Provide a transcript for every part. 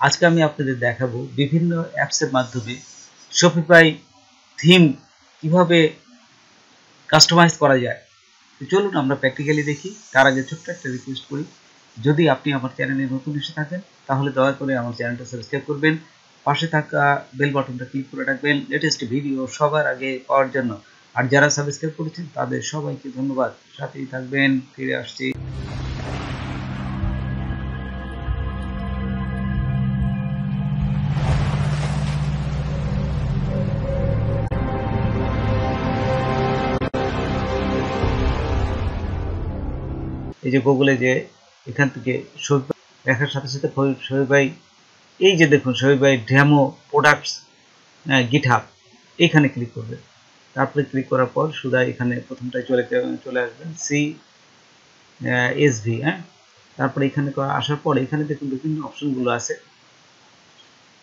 আজকে আমি আপনাদের দেখাবো বিভিন্ন অ্যাপসের মাধ্যমে শপিফাই থিম কীভাবে কাস্টমাইজ করা যায়। তো চলুন আমরা প্র্যাকটিক্যালি দেখি। তার আগে ছোট্ট একটা রিকোয়েস্ট করি। যদি আপনি আমার চ্যানেলে নতুন এসে থাকেন, তাহলে দয়া করে আমার চ্যানেলটা সাবস্ক্রাইব করবেন। পাশে থাকা বেল বাটনটা ক্লিক করে রাখবেন। লেটেস্ট ভিডিও সবার আগে পাওয়ার জন্য। আর যারা সাবস্ক্রাইব করেছেন, তাদের সবাইকে ধন্যবাদ। সাথেই থাকবেন। ফিরে আসছি। এই যে গুগলে যে এখান থেকে শহীদ দেখার সাথে সাথে শহীদ ভাই, এই যে দেখুন শহীদ ভাই ড্যামো প্রোডাক্টস গিট এখানে ক্লিক করবে। তারপরে ক্লিক করার পর সুদা এখানে প্রথমটায় চলে চলে আসবেন সি এস ভি হ্যাঁ? তারপরে এখানে আসার পর এখানে দেখুন বিভিন্ন অপশনগুলো আছে।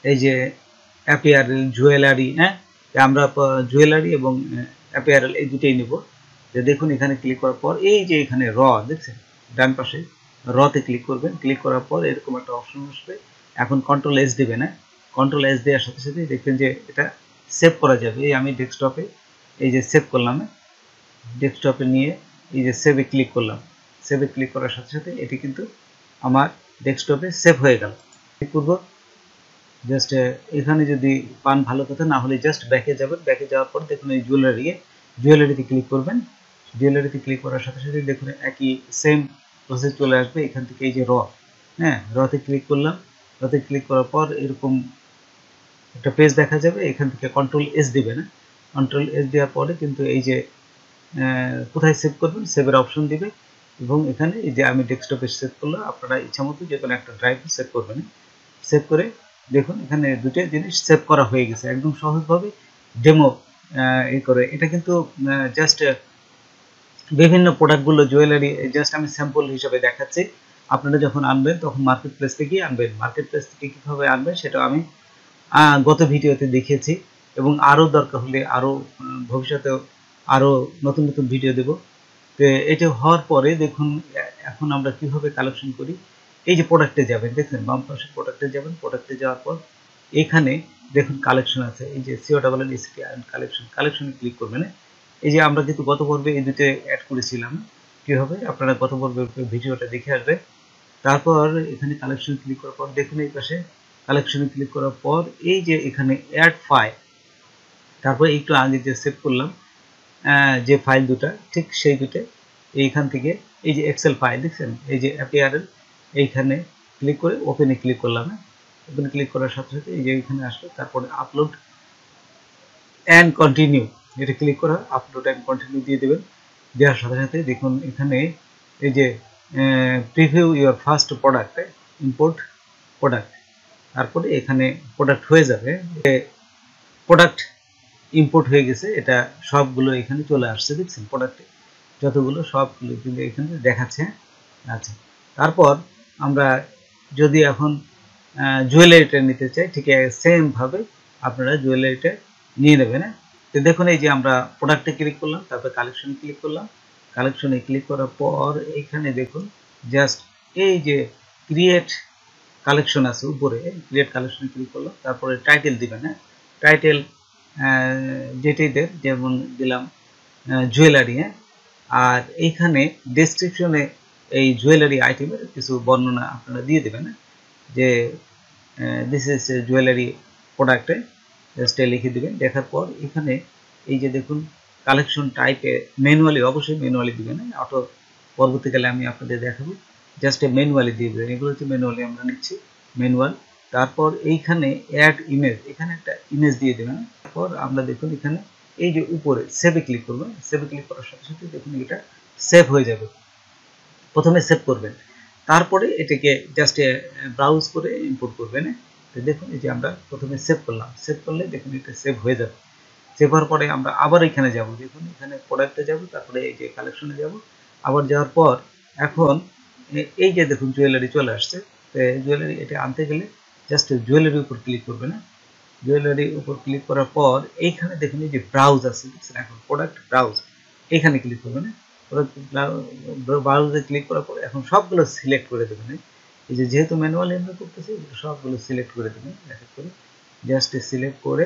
এই যে অ্যাপিয়ারেল জুয়েলারি হ্যাঁ? আমরা জুয়েলারি এবং অ্যাপিয়ারেল এই দুটোই নেব। যে দেখুন এখানে ক্লিক করার পর এই যে এখানে র দেখছেন? ডান পাশে রতে ক্লিক করবেন। ক্লিক করার পর এরকম একটা অপশন আসবে। এখন কন্ট্রোল এস দেবে না কন্ট্রোল এস দেওয়ার সাথে সাথে দেখবেন যে এটা সেভ করা যাবে। এই আমি ডেস্কটপে এই যে সেভ করলাম ডেস্কটপে নিয়ে এই যে সেভে ক্লিক করলাম। সেভে ক্লিক করার সাথে সাথে এটি কিন্তু আমার ডেস্কটপে সেভ হয়ে গেল। করব। জাস্ট এখানে যদি পান ভালো কথা, না হলে জাস্ট ব্যাকে যাবেন। ব্যাকে যাওয়ার পর দেখুন এই জুয়েলারি জুয়েলারিতে ক্লিক করবেন। জুয়েলারিতে ক্লিক করার সাথে সাথে দেখুন একই সেম প্রসেস চলে আসবে, এখান থেকে এই যে র হ্যাঁ রতে ক্লিক করলাম রতে ক্লিক করার পর এরকম একটা পেজ দেখা যাবে, এখান থেকে কন্ট্রোল এস দিবে না। কন্ট্রোল এস দেওয়ার পরে কিন্তু এই যে কোথায় সেভ করবেন সেভের অপশন দিবে। এবং এখানে এই যে আমি ডেস্কটপে সেভ করলাম, আপনারা ইচ্ছা মতো যে কোনো একটা ড্রাইভে সেভ করবেন সেভ করে দেখুন, এখানে দুটো জিনিস সেভ করা হয়ে গেছে। একদম সহজভাবে ডেমো এ করে। এটা কিন্তু জাস্ট বিভিন্ন প্রোডাক্টগুলো জুয়েলারি জাস্ট আমি স্যাম্পল হিসাবে দেখাচ্ছি। আপনারা যখন আনবেন, তখন মার্কেট প্লেস থেকেই আনবেন। মার্কেট প্লেস থেকে কীভাবে আনবেন, সেটা আমি গত ভিডিওতে দেখিয়েছি। এবং আরও দরকার হলে আরও ভবিষ্যতেও আরও নতুন নতুন ভিডিও দেব। তো এটা হওয়ার পরে দেখুন, এখন আমরা কীভাবে কালেকশন করি। এই যে প্রোডাক্টে যাবেন, দেখছেন, বাম পাশে প্রোডাক্টে যাবেন। প্রোডাক্টে যাওয়ার পর এখানে দেখুন কালেকশন আছে। এই যে C O double N E C T collection কালেকশনে ক্লিক করবেন। এই যে আমরা কিন্তু গত পর্বে এই দুটো অ্যাড করেছিলাম কীভাবে আপনারা গত পর্বে ভিডিওটা দেখে আসবে। তারপর এখানে কালেকশন ক্লিক করার পর দেখুন এই পাশে। কালেকশনে ক্লিক করার পর এই যে এখানে অ্যাড ফাইল তারপর একটু আগে যে সেভ করলাম যে ফাইল দুটা, ঠিক সেই দুটো, এইখান থেকে এই যে এক্সেল ফাইল দেখছেন? এই যে অ্যাপিয়ারেল এইখানে ক্লিক করে ওপেনে ক্লিক করলাম ওপেনে ক্লিক করার সাথে সাথে এই যে এখানে আসলো, তারপরে আপলোড অ্যান্ড কন্টিনিউ এটা ক্লিক করা আপলোড অ্যান্ড কন্টিনিউ দিয়ে দেবেন। দেওয়ার সাথে সাথে দেখুন এখানে এই যে preview your first product import product তারপরে এখানে প্রোডাক্ট হয়ে যাবে। প্রোডাক্ট ইম্পোর্ট হয়ে গেছে, এটা সবগুলো এখানে চলে আসছে, দেখছেন প্রোডাক্টে যতগুলো সবগুলো কিন্তু এখানে দেখাচ্ছে। আচ্ছা তারপর আমরা যদি এখন জুয়েলারিটা নিতে চাই, ঠিক সেমভাবে আপনারা জুয়েলারিটা নিয়ে নেবেন তো দেখুন, এই যে আমরা প্রোডাক্টে ক্লিক করলাম, তারপর কালেকশন ক্লিক করলাম। কালেকশনে ক্লিক করার পর এইখানে দেখুন জাস্ট এই যে ক্রিয়েট কালেকশন আছে উপরে ক্রিয়েট কালেকশনে ক্লিক করলাম, তারপরে টাইটেল দিবেন হ্যাঁ? টাইটেল যেটাই যেমন দিলাম জুয়েলারি হ্যাঁ? আর এইখানে ডেসক্রিপশনে এই জুয়েলারি আইটেমের কিছু বর্ণনা আপনারা দিয়ে দেবেন যে দিস ইজ জুয়েলারি প্রোডাক্টে জাস্টে লিখে দেবেন। দেখার পর এখানে এই যে দেখুন কালেকশন টাইপে ম্যানুয়ালি অবশ্যই ম্যানুয়ালি দিবেন। অটো পরবর্তীকালে আমি আপনাদের দেখাবো। জাস্ট ম্যানুয়ালি দিয়ে দেবেন। এগুলো হচ্ছে ম্যানুয়ালি আমরা নিচ্ছি ম্যানুয়াল তারপর এইখানে অ্যাড ইমেজ এখানে একটা ইমেজ দিয়ে দেবেন। তারপর আমরা দেখুন এখানে এই যে উপরে সেভে ক্লিক করবেন সেভে ক্লিক করার সাথে সাথে দেখুন এটা সেভ হয়ে যাবে। প্রথমে সেভ করবেন। তারপরে এটাকে জাস্ট ব্রাউজ করে ইম্পোর্ট করবেন। দেখুন, এই যে আমরা প্রথমে সেভ করলাম। সেভ করলে দেখুন এটা সেভ হয়ে যাবে। সেভ হওয়ার পরে আমরা আবার এখানে যাব। দেখুন, এখানে প্রোডাক্টে যাব, তারপরে এই যে কালেকশনে যাব। আবার যাওয়ার পর এখন এই যে দেখুন জুয়েলারি চলে আসছে। তো জুয়েলারি এটা আনতে গেলে জাস্ট জুয়েলারির উপর ক্লিক করবে না। জুয়েলারির উপর ক্লিক করার পর এইখানে দেখুন এই যে ব্রাউজ আছে দেখছেন এখন প্রোডাক্ট ব্রাউজ এখানে ক্লিক করবে না। প্রোডাক্ট ব্রাউজে ক্লিক করার পর এখন সবগুলো সিলেক্ট করে দেবেন এই যে যেহেতু ম্যানুয়ালি আমরা করতেছি, সবগুলো সিলেক্ট করে দেবেন এক এক করে। জাস্ট সিলেক্ট করে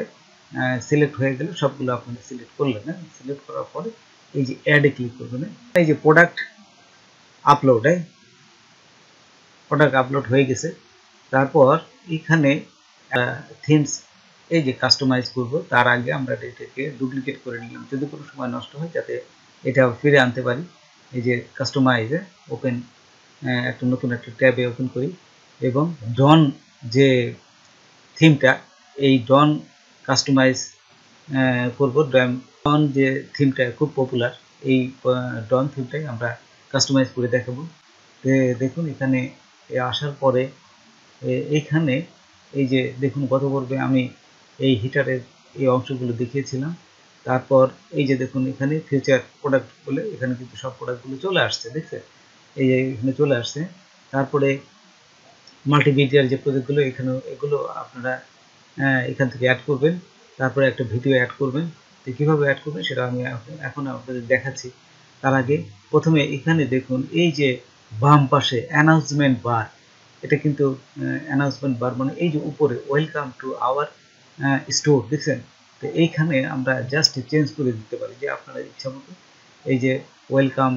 সিলেক্ট হয়ে গেলে সবগুলো আপনারা সিলেক্ট করলেন হ্যাঁ? সিলেক্ট করার পরে এই যে অ্যাডে ক্লিক করবেন এই যে প্রোডাক্ট আপলোড হ্যাঁ? প্রোডাক্ট আপলোড হয়ে গেছে। তারপর এখানে থিমস এই যে কাস্টমাইজ করব, তার আগে আমরা এটাকে ডুপ্লিকেট করে নিলাম, যদি কোনো সময় নষ্ট হয়, যাতে এটা ফিরে আনতে পারি। এই যে কাস্টমাইজে ওপেন একটা নতুন একটা ট্যাবে ওপেন করি। এবং ডন যে থিমটা, এই ডন কাস্টমাইজ করব। ডন যে থিমটা খুব পপুলার এই ডন থিমটাই আমরা কাস্টমাইজ করে দেখাবো। দেখুন, এখানে আসার পরে এইখানে এই যে দেখুন, গত পর্বে আমি এই হিটারের এই অংশগুলো দেখিয়েছিলাম। তারপর এই যে দেখুন, এখানে ফিউচার প্রোডাক্ট বলে এখানে কিন্তু সব প্রোডাক্টগুলো চলে আসছে দেখছে এই যে এখানে চলে আসছে। তারপরে মাল্টিমিডিয়ার যে প্রজেক্টগুলো এখানে এগুলো আপনারা এখান থেকে অ্যাড করবেন। তারপরে একটা ভিডিও অ্যাড করবেন। তো কীভাবে অ্যাড করবেন সেটা আমি এখন আপনাদের দেখাচ্ছি। তার আগে প্রথমে এখানে দেখুন, এই যে বাম পাশে অ্যানাউন্সমেন্ট বার এটা কিন্তু অ্যানাউন্সমেন্ট বার মানে এই যে উপরে ওয়েলকাম টু আওয়ার স্টোর দেখছেন? তো এইখানে আমরা জাস্ট চেঞ্জ করে দিতে পারি, যে আপনারা ইচ্ছা মতো এই যে ওয়েলকাম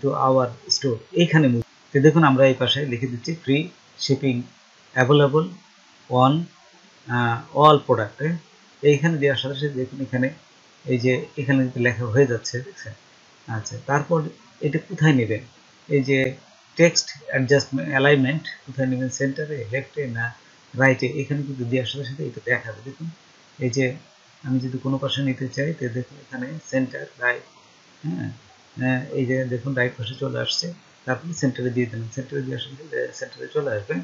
টু আওয়ার স্টোর এইখানে তো দেখুন, আমরা এই পাশে লিখে দিচ্ছি free shipping available on all product এইখানে দেওয়ার সাথে সাথে দেখুন, এখানে এই যে, এখানে লেখা হয়ে যাচ্ছে, দেখছেন? আচ্ছা তারপর এটা কোথায় নেবেন? এই যে টেক্সট অ্যাডজাস্টমেন্ট অ্যালাইনমেন্ট কোথায় নেবেন? সেন্টারে লেফটে না রাইটে এখানে কিন্তু দেওয়ার সাথে সাথে এটা দেখাবে। দেখুন, এই যে, আমি যদি কোনো পাশে নিতে চাই, তো দেখুন, এখানে সেন্টার রাইট হ্যাঁ? এই যে দেখুন রাইট পাশে চলে আসছে। তারপরে সেন্টারে দিয়ে দিলাম সেন্টারে দিয়ে আসলে সেন্টারে চলে আসবে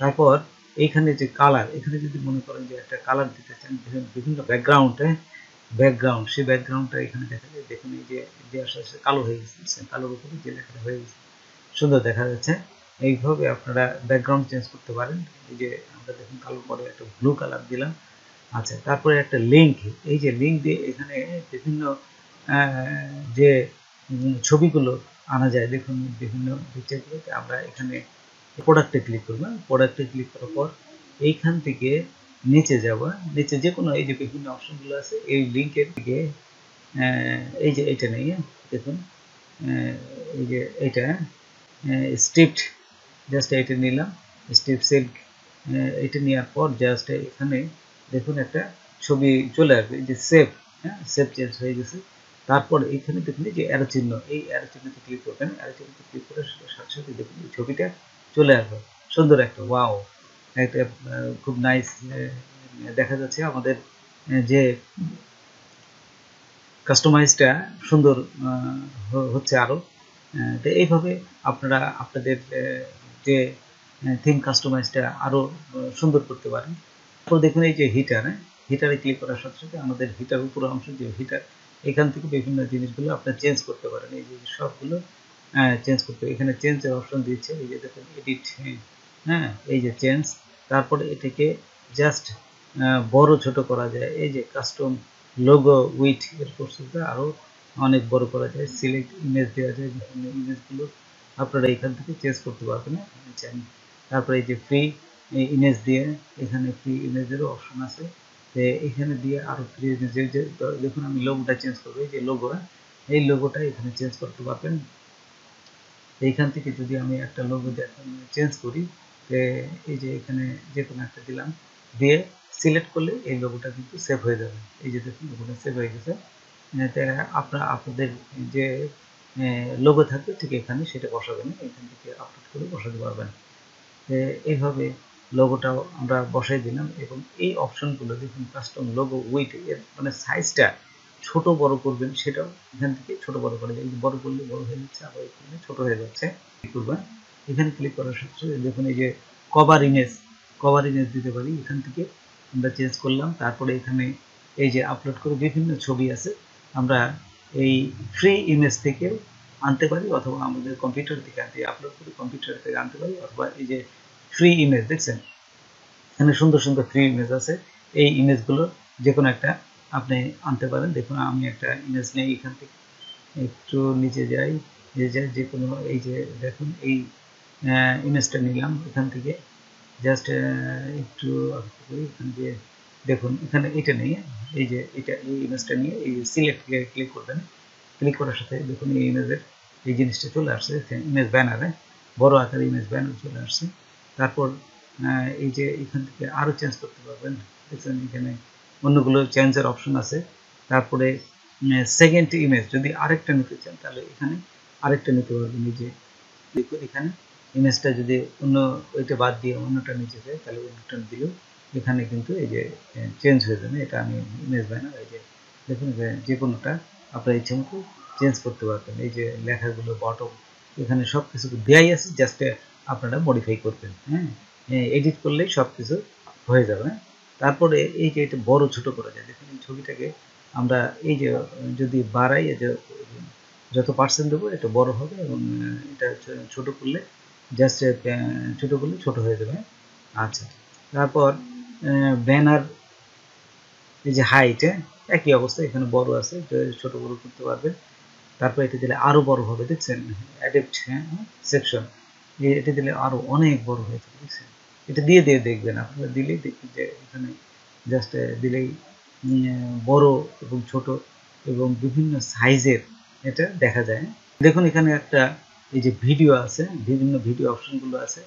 তারপর এইখানে যে কালার এখানে যদি মনে করেন যে একটা কালার দিতে চান বিভিন্ন ব্যাকগ্রাউন্ডে ব্যাকগ্রাউন্ড সেই ব্যাকগ্রাউন্ডটা এখানে দেখা যায়, দেখুন, এই যে দেওয়ার সাথে কালো হয়ে গেছে কালোর উপরে যে লেখাটা হয়ে গেছে, সুন্দর দেখা যাচ্ছে। এইভাবে আপনারা ব্যাকগ্রাউন্ড চেঞ্জ করতে পারেন। এই যে আমরা দেখুন, কালোর পরে একটা ব্লু কালার দিলাম। আচ্ছা তারপরে একটা লিঙ্ক এই যে লিঙ্ক দিয়ে এখানে বিভিন্ন যে ছবিগুলো আনা যায় দেখুন, বিভিন্ন পিকচারগুলোতে আমরা এখানে প্রোডাক্টে ক্লিক করব। প্রোডাক্টে ক্লিক করার পর এইখান থেকে নিচে যাওয়া নিচে যে কোনো এই যে বিভিন্ন অপশনগুলো আছে, এই লিঙ্কের দিকে এই যে এটা নেই দেখুন এই যে এটা স্ট্রিপ্ট জাস্ট এটা নিলাম স্ট্রিপ সিল্ক এটা নেওয়ার পর জাস্ট এখানে দেখুন একটা ছবি চলে আসবে, এই যে সেভ হ্যাঁ সেভ চেঞ্জ হয়ে গেছে। তারপর এইখানে দেখুন যে অ্যারো চিহ্ন, এই অ্যারো চিহ্নতে ক্লিক করবেন অ্যারো চিহ্নতে ক্লিক করে সাথে সাথে দেখুন ছবিটা চলে আসবে। সুন্দর একটা ওয়াও একটা খুব নাইস দেখা যাচ্ছে আমাদের যে কাস্টমাইজটা সুন্দর হচ্ছে আরও তো এইভাবে আপনারা আপনাদের যে থিম কাস্টমাইজটা আরও সুন্দর করতে পারেন। তারপর দেখুন এই যে হিটার হিটারে ক্লিক করার সাথে সাথে আমাদের হিটার উপর অংশ, যে হিটার এখান থেকে বিভিন্ন জিনিসগুলো আপনার চেঞ্জ করতে পারেন। এই যে সবগুলো চেঞ্জ করতে এখানে চেঞ্জের অপশন দিচ্ছে এই যে দেখুন এডিট হ্যাঁ এই যে চেঞ্জ তারপরে এটাকে জাস্ট বড় ছোট করা যায়। এই যে কাস্টম লোগো উইথ এর প্রস্তুতটা আরও অনেক বড় করা যায়। সিলেক্ট ইমেজ দেওয়া যায়। বিভিন্ন ইমেজগুলো আপনারা এখান থেকে চেঞ্জ করতে পারবেন। তারপরে এই যে ফ্রি ইমেজ দিয়ে এখানে ফ্রি ইমেজেরও অপশন আছে। এখানে দিয়ে ইমেজের যে দেখুন আমি লোগোটা চেঞ্জ করব, এই যে লোগো এই লোগোটা এখানে চেঞ্জ করতে পারবেন। এইখান থেকে যদি আমি একটা লোগো চেঞ্জ করি এই যে এখানে যে কোনো একটা দিলাম, দিয়ে সিলেক্ট করলে এই লোগোটা কিন্তু সেভ হয়ে যাবে। এই যে দেখুন লোগোটা সেভ হয়ে গেছে। আপনারা, আপনাদের যে লোগো থাকবে ঠিক এখানে সেটা বসাবেন, এখান থেকে আপলোড করে বসাতে পারবেন। এইভাবে লোগোটাও আমরা বসাই দিলাম এবং এই অপশনগুলো দেখুন কাস্টম লোগো উইথ এর মানে সাইজটা ছোট বড় করবেন, সেটাও এখান থেকে ছোট বড় করা যায়। বড় করলে বড় হয়ে যাচ্ছে, আবার এখানে ছোট হয়ে যাচ্ছে। করবেন। এখানে ক্লিক করার সাথে দেখুন এই যে কভার ইমেজ কভার ইমেজ দিতে পারি। এখান থেকে আমরা চেঞ্জ করলাম। তারপরে এখানে এই যে আপলোড করে বিভিন্ন ছবি আছে, আমরা এই ফ্রি ইমেজ থেকে আনতে পারি, অথবা আমাদের কম্পিউটার থেকে আনতে আপলোড করে কম্পিউটার থেকে আনতে পারি, অথবা এই যে ফ্রি ইমেজ দেখছেন? এখানে সুন্দর সুন্দর ফ্রি ইমেজ আছে। এই ইমেজগুলো যে কোনো একটা আপনি আনতে পারেন। দেখুন, আমি একটা ইমেজ নেই এখান থেকে একটু নিচে যাই যে যাই যে কোনো এই যে দেখুন, এই ইমেজটা নিলাম এখান থেকে। জাস্ট একটু এখান দিয়ে দেখুন, এখানে এটা নিয়ে এই যে এটা, এই ইমেজটা নিয়ে এই সিলেক্ট ক্লিক করবেন। ক্লিক করার সাথে দেখুন, এই ইমেজের এই জিনিসটা চলে আসছে। ইমেজ ব্যানারে বড় আকারে ইমেজ ব্যানার চলে আসছে। তারপর এই যে এখান থেকে আরও চেঞ্জ করতে পারবেন। দেখছেন এখানে অন্যগুলো চেঞ্জের অপশন আছে। তারপরে সেকেন্ড ইমেজ যদি আরেকটা নিতে চান, তাহলে এখানে আরেকটা নিতে পারবেন। এই যে দেখুন এখানে ইমেজটা যদি অন্য ওইটা বাদ দিয়ে অন্যটা নিচে যায় তাহলে অন্যটা দিলেও এখানে কিন্তু এই যে চেঞ্জ হয়ে যাবে। এটা আমি ইমেজ ব্যানার এই যে দেখুন যে কোনোটা আপনার ইচ্ছে মতো চেঞ্জ করতে পারবেন। এই যে লেখাগুলো বটম এখানে সব কিছু দেয়াই আছে জাস্ট আপনারা মডিফাই করবেন হ্যাঁ? এডিট করলেই সব কিছু হয়ে যাবে তারপরে এই যে এটা বড় ছোট করা যায়, দেখুন এই ছবিটাকে আমরা এই যে, যদি বাড়াই যে যত পার্সেন্ট দেবো, এটা বড় হবে এবং এটা ছোট করলে জাস্ট ছোট করলে ছোট হয়ে যাবে আচ্ছা। তারপর ব্যানার এই যে হাইট একই অবস্থা, এখানে বড় আছে ছোট বড় করতে পারবেন। তারপর এটা দিলে আরও বড় হবে, দেখছেন? অ্যাডেপ্ট সেকশন এটা দিলে আরও অনেক বড় হয়ে যাবে দেখছেন এটা দিয়ে দিয়ে দেখবেন, আপনারা দিলেই দেখবেন যে এখানে জাস্ট দিলেই বড় এবং ছোট এবং বিভিন্ন সাইজের এটা দেখা যায়। দেখুন এখানে একটা এই যে ভিডিও আছে, বিভিন্ন ভিডিও অপশনগুলো আছে।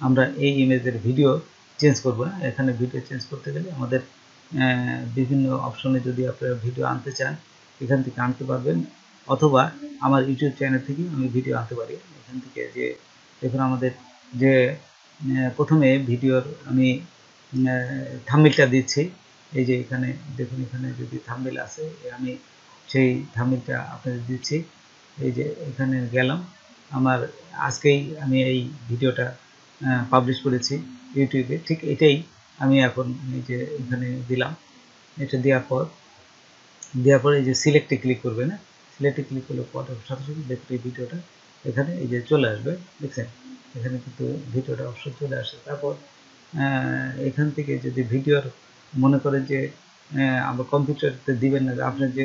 আমরা এই ইমেজের ভিডিও চেঞ্জ করব এখানে ভিডিও চেঞ্জ করতে গেলে আমাদের বিভিন্ন অপশনে যদি আপনারা ভিডিও আনতে চান, এখান থেকে আনতে পারবেন। অথবা আমার ইউটিউব চ্যানেল থেকে আমি ভিডিও আনতে পারি। এখান থেকে যে দেখুন আমাদের যে প্রথমে ভিডিওর আমি থাম্বিলটা দিচ্ছি। এই যে এখানে, দেখুন এখানে যদি থাম্বিল আছে আমি সেই থাম্বিলটা আপনাদের দিচ্ছি। এই যে এখানে গেলাম। আমার আজকেই আমি এই ভিডিওটা পাবলিশ করেছি ইউটিউবে। ঠিক এটাই আমি এখন এই যে এখানে দিলাম। এটা দেওয়ার পর দেওয়ার পর এই যে সিলেক্টে ক্লিক করবে না সিলেক্টে ক্লিক করলে পর, সাথে সাথে এই ভিডিওটা। এখানে এই যে চলে আসবে, দেখছেন? এখানে কিন্তু ভিডিওটা অপশন চলে আসে। তারপর এখান থেকে যদি ভিডিওর মনে করেন যে আমরা কম্পিউটারতে দিবেন না আপনার যে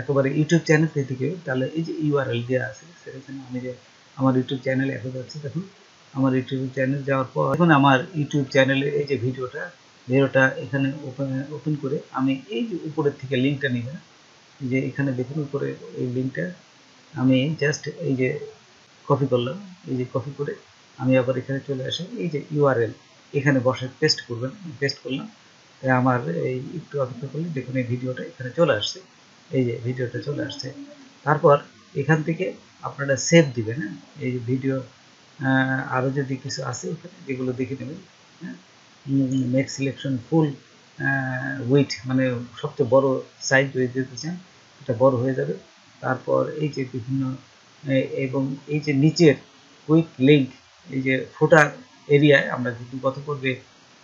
একেবারে ইউটিউব চ্যানেল থেকে, তাহলে এই যে ইউআরএল দেওয়া আছে সেখানে আমি যে আমার ইউটিউব চ্যানেলে এখন যাচ্ছি, দেখুন, আমার ইউটিউব চ্যানেল যাওয়ার পর, এখন আমার ইউটিউব চ্যানেলে এই যে ভিডিওটা ভিডিওটা এখানে ওপেন ওপেন করে আমি এই যে উপরের থেকে লিঙ্কটা নেবেন, যে এখানে দেখুন উপরে এই লিঙ্কটা আমি জাস্ট এই যে কপি করলাম, এই যে কপি করে আমি আবার এখানে চলে আসি। এই যে ইউআরএল এখানে বসে পেস্ট করবেন। পেস্ট করলাম। আমার এই একটু অপেক্ষা করলে দেখুন এই ভিডিওটা এখানে চলে আসছে। এই যে ভিডিওটা চলে আসছে। তারপর এখান থেকে আপনারা সেভ দিবেন হ্যাঁ? এই যে ভিডিও আরও যদি কিছু আছে এখানে যেগুলো দেখে নেবেন হ্যাঁ? মেক সিলেকশন ফুল উইথ মানে সবচেয়ে বড় সাইজ যদি দিতে চান, এটা বড় হয়ে যাবে। তারপর এই যে বিভিন্ন এবং এই যে নিচের কুইক লিঙ্ক এই যে ফোটার এরিয়ায় আমরা কিন্তু গত পর্বে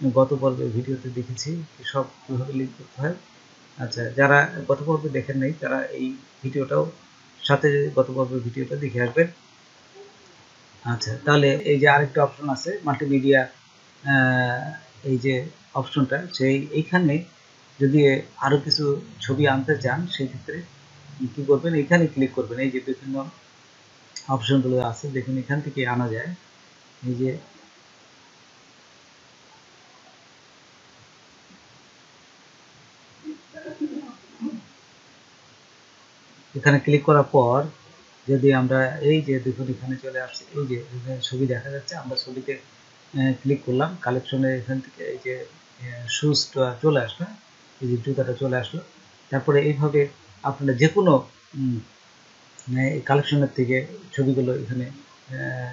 গত পর্বে ভিডিওতে দেখেছি সব কীভাবে লিঙ্ক করতে হয়। আচ্ছা যারা গত পর্বে দেখেন নাই, তারা এই ভিডিওটাও সাথে গত পর্বের ভিডিওটা দেখে আসবেন। আচ্ছা তাহলে এই যে আরেকটা অপশন আছে মাল্টিমিডিয়া এই যে অপশনটা সেই এইখানে যদি আরও কিছু ছবি আনতে চান, সেই ক্ষেত্রে কী করবেন? এখানে ক্লিক করবেন। এই যে বিভিন্ন অপশনগুলো আছে, দেখুন এখান থেকে আনা যায়। এই যে এখানে ক্লিক করার পর যদি আমরা এই যে দেখুন এখানে চলে আসছে, এই যে ছবি দেখা যাচ্ছে, আমরা ছবিতে ক্লিক করলাম। কালেকশনের এখান থেকে এই যে শুজটা চলে আসলো। এই যে জুতাটা চলে আসলো। তারপরে এইভাবে আপনারা যে কোনো কালেকশনের থেকে ছবিগুলো এখানে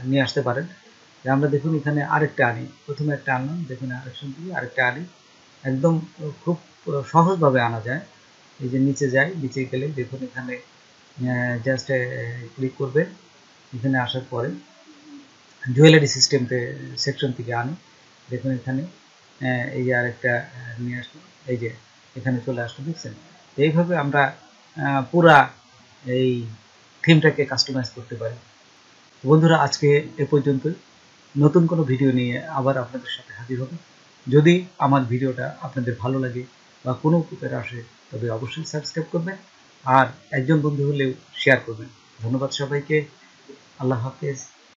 নিয়ে আসতে পারেন। আমরা দেখুন এখানে আরেকটা আনি প্রথমে একটা আনলাম, দেখুন আরেকশন থেকে আরেকটা আনি একদম খুব সহজভাবে আনা যায়। এই যে নিচে যায়, নিচে গেলে দেখুন এখানে জাস্ট ক্লিক করবেন এখানে আসার পরে জুয়েলারি সিস্টেমতে সেকশন থেকে আনি। দেখুন এখানে এই যে আরেকটা নিয়ে আসলো এই যে এখানে চলে আসলো, দেখছেন? এইভাবে আমরা পুরা এই থিমটাকে কাস্টমাইজ করতে পারি। বন্ধুরা, আজকে এ পর্যন্ত। নতুন কোনো ভিডিও নিয়ে আবার আপনাদের সাথে হাজির হবে। যদি আমার ভিডিওটা আপনাদের ভালো লাগে বা কোনো উপকার আসে, তবে অবশ্যই সাবস্ক্রাইব করবেন আর একজন বন্ধু হলেও শেয়ার করবেন। ধন্যবাদ সবাইকে। আল্লাহ হাফেজ।